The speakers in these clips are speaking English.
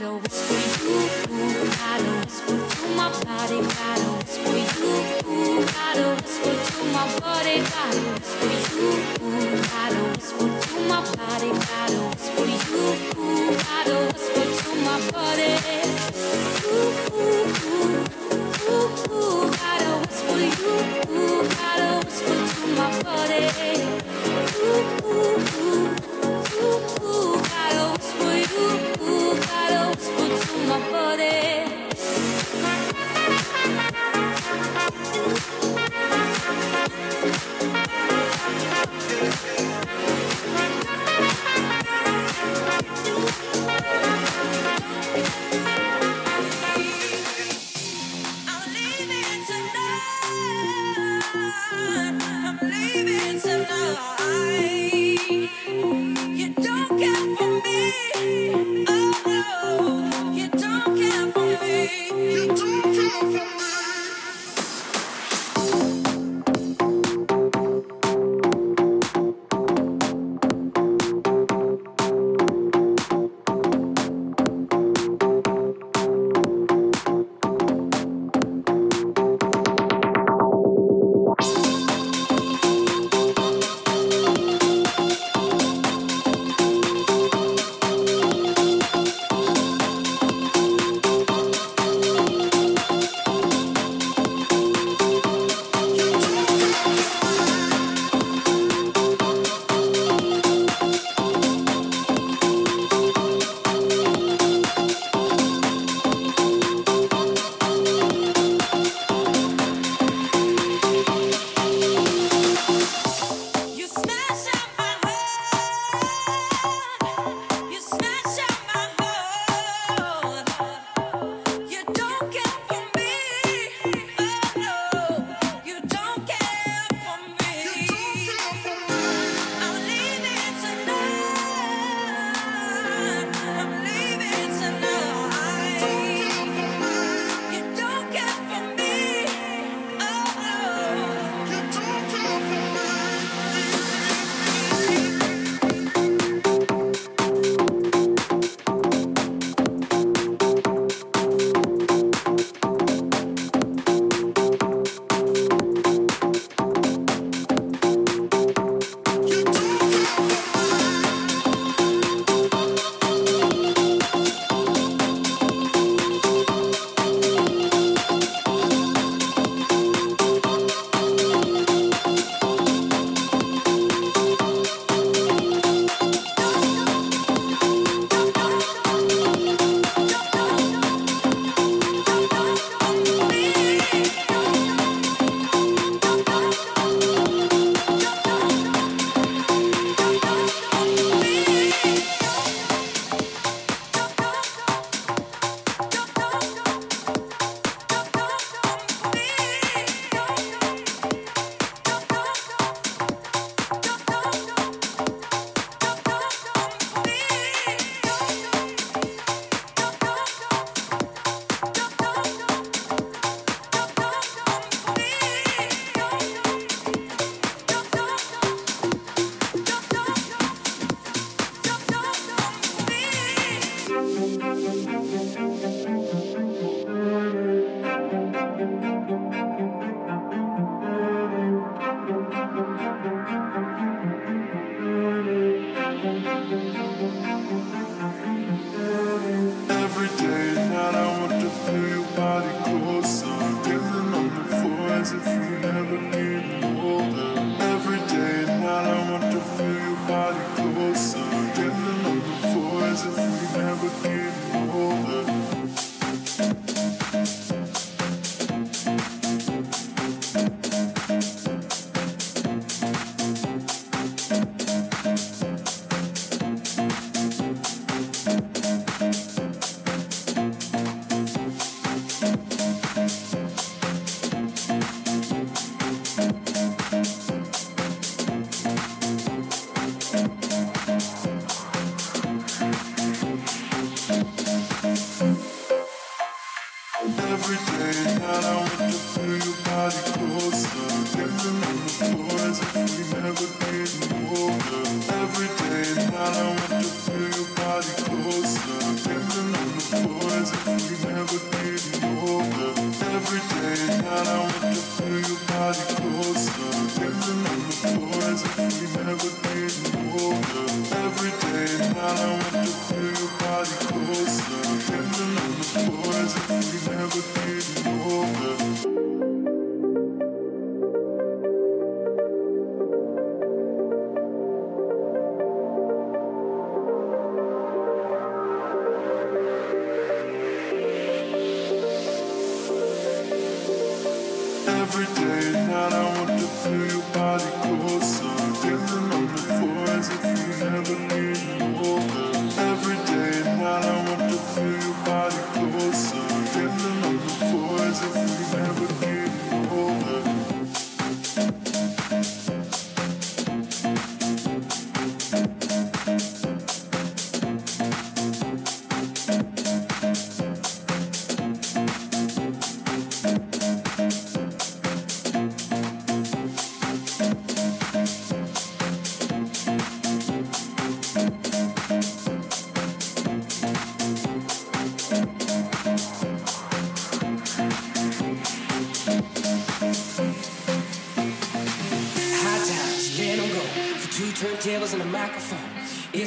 gotta whisper you, gotta whisper to my body, gotta whisper you, gotta whisper to my body, gotta whisper you.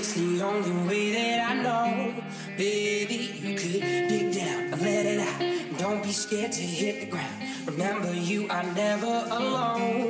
It's the only way that I know. Baby, you could dig down and let it out. Don't be scared to hit the ground. Remember, you are never alone.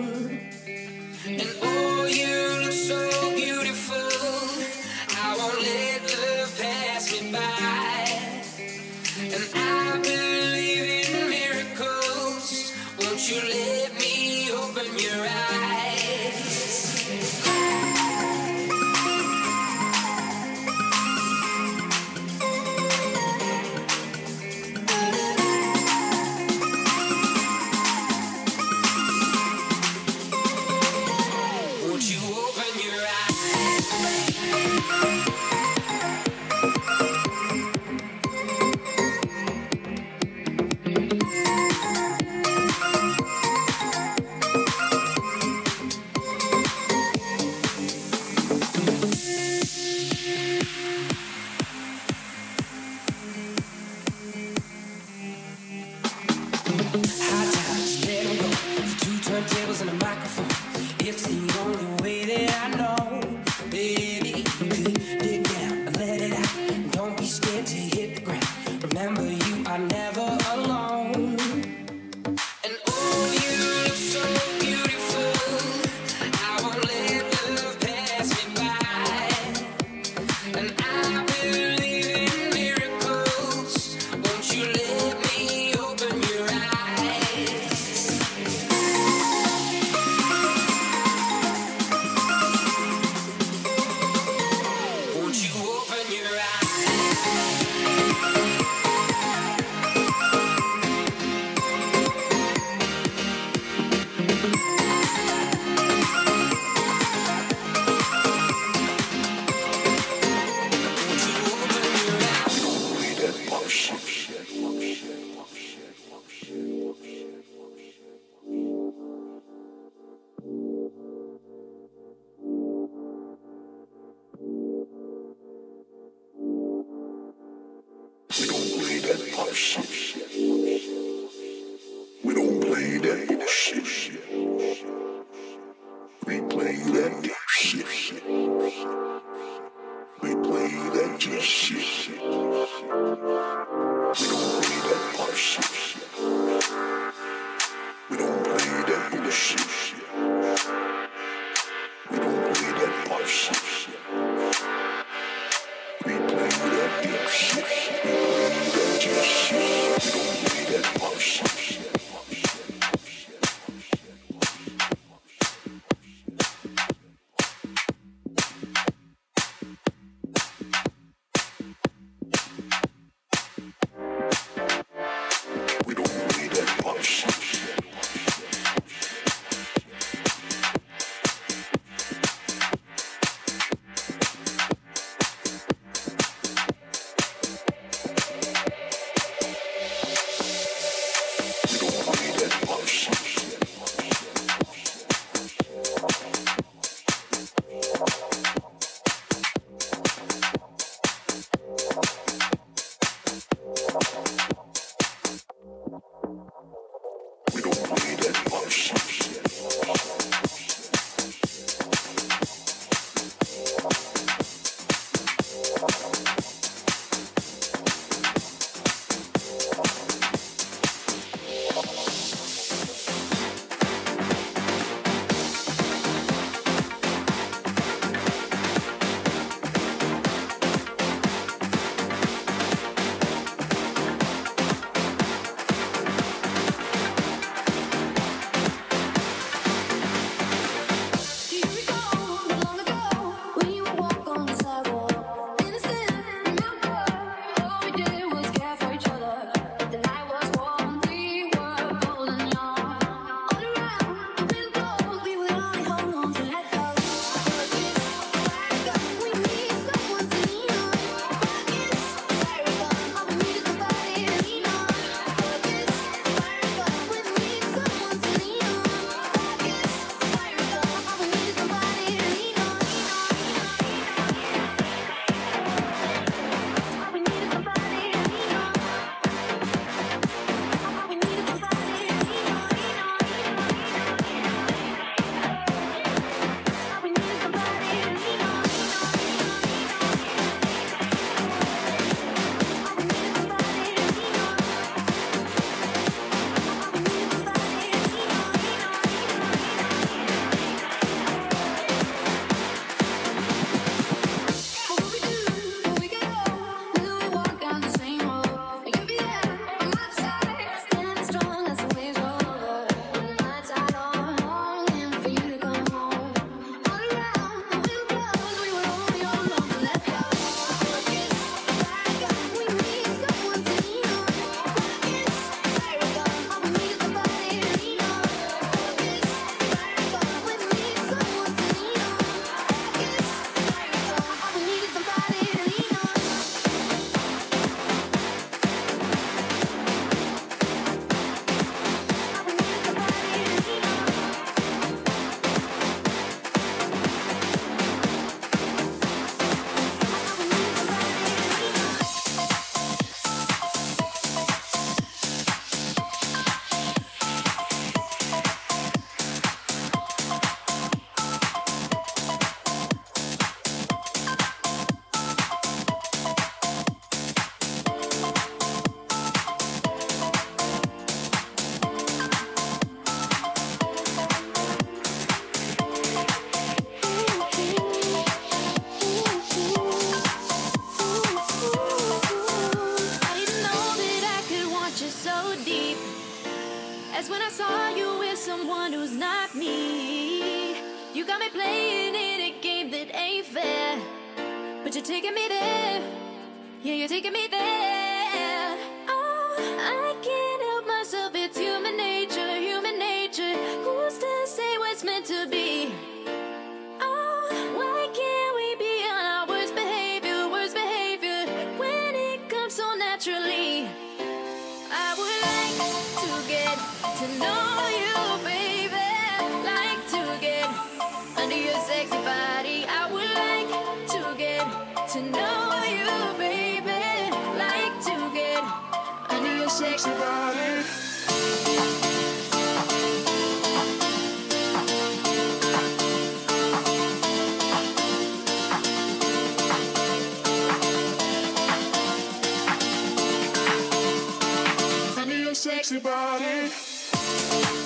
Sexy body.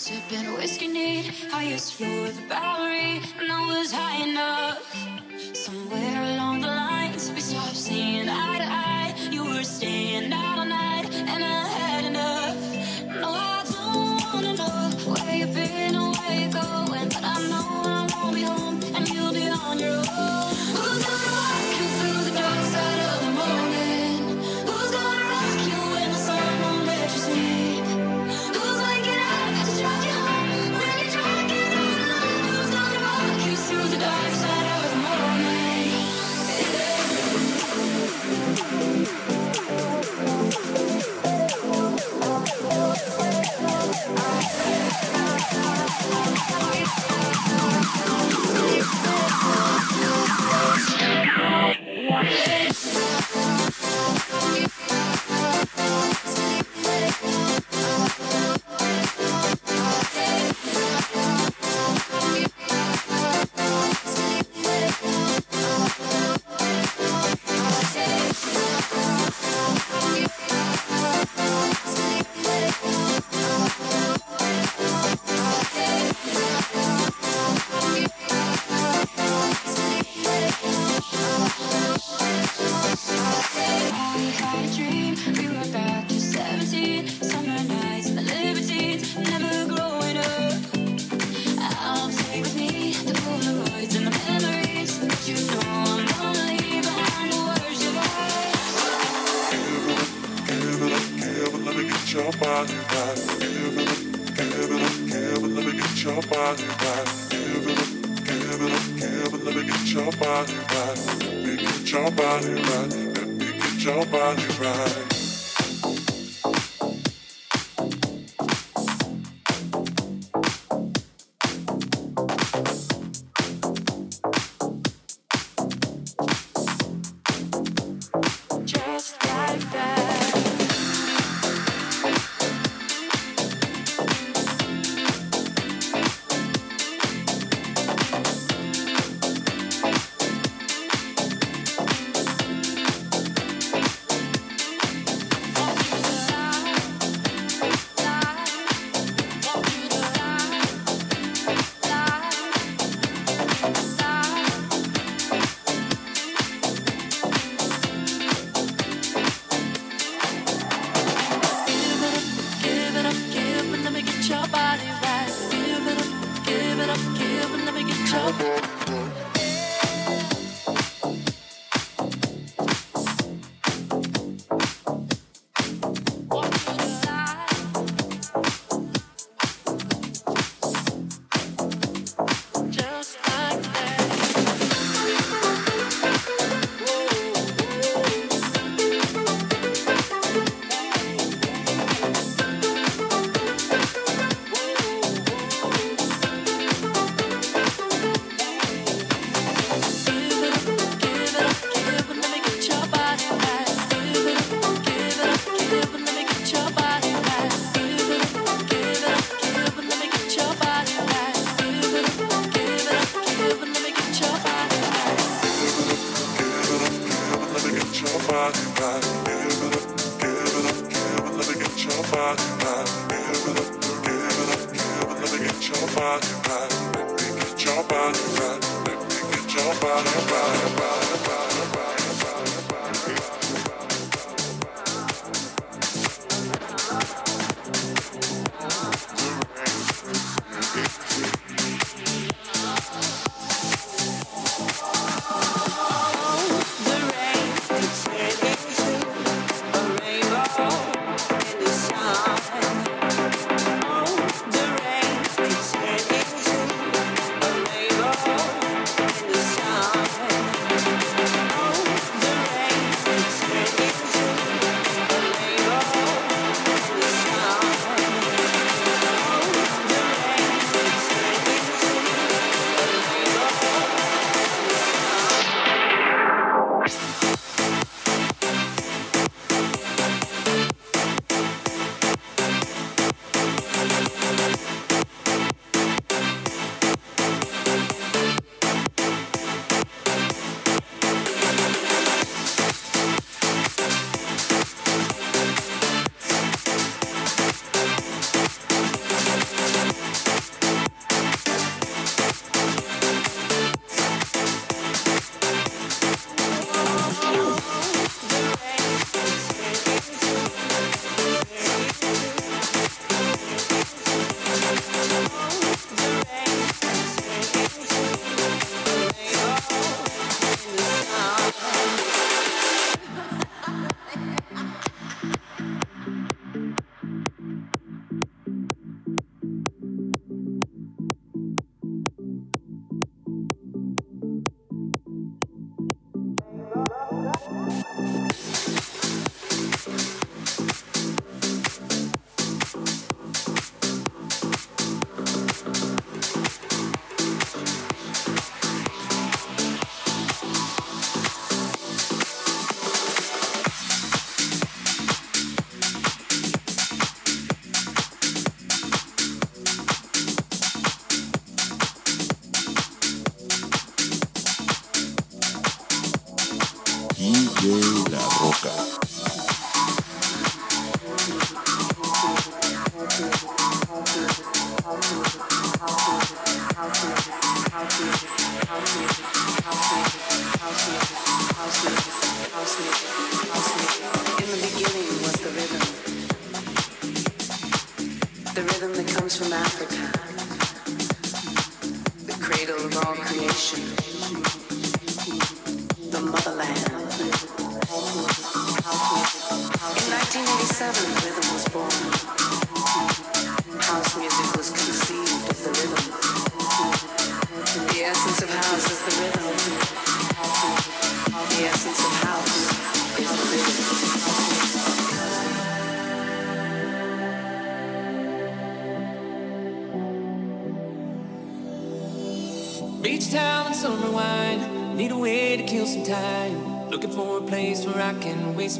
Sipping whiskey neat, highest floor of the Bowery, and I was high enough somewhere. along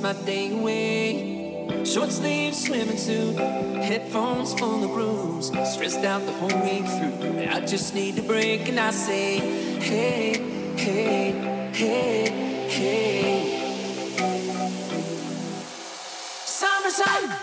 my day away. Short sleeves, swimming suit, headphones full of grooves. Stressed out the whole week through. I just need a break, and I say, hey, hey, hey, hey. Summer sun,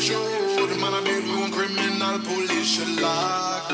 show. The man I be doing criminal police should lock.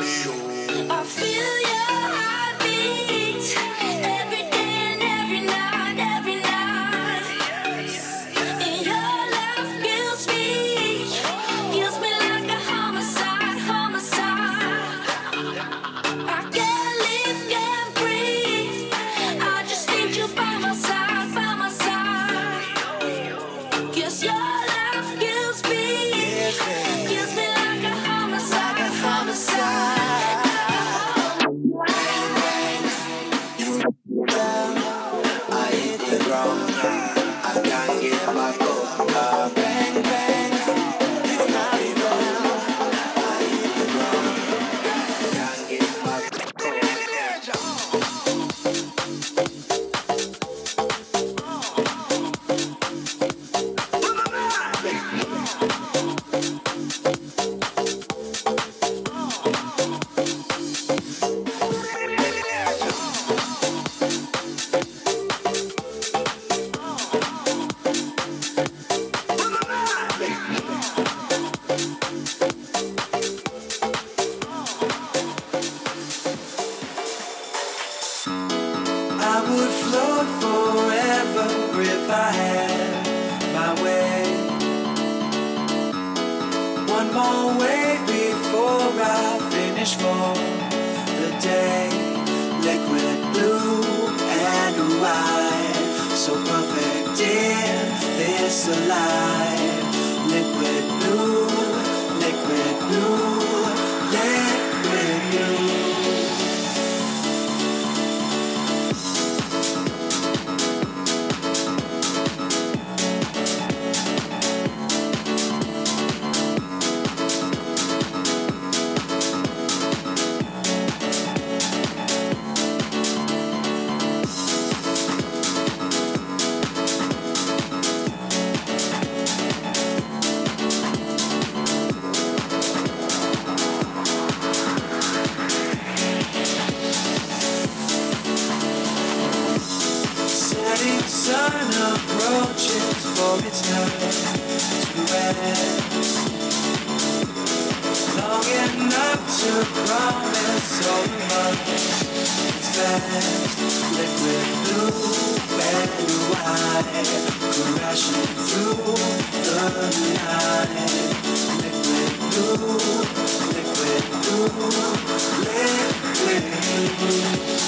sun approaches for its time to end. Long enough to promise all we must. It's liquid blue and white, crashing through the night. Liquid blue, liquid blue, liquid. blue.